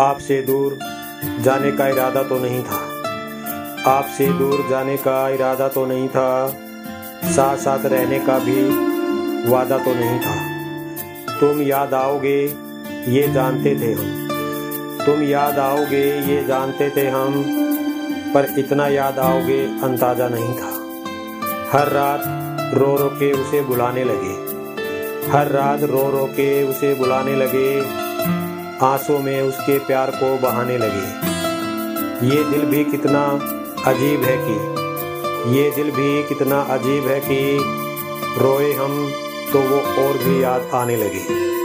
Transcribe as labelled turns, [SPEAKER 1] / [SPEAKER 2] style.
[SPEAKER 1] आपसे दूर जाने का इरादा तो नहीं था। आपसे दूर जाने का इरादा तो नहीं था। साथ साथ रहने का भी वादा तो नहीं था। तुम याद आओगे, ये जानते थे हम। तुम याद आओगे, ये जानते थे हम। पर इतना याद आओगे, अंदाज़ा नहीं था। हर रात रो रो के उसे बुलाने लगे। हर रात रो रो के उसे बुलाने लगे। आँसू में उसके प्यार को बहाने लगे। ये दिल भी कितना अजीब है कि, ये दिल भी कितना अजीब है कि रोए हम तो वो और भी याद आने लगे।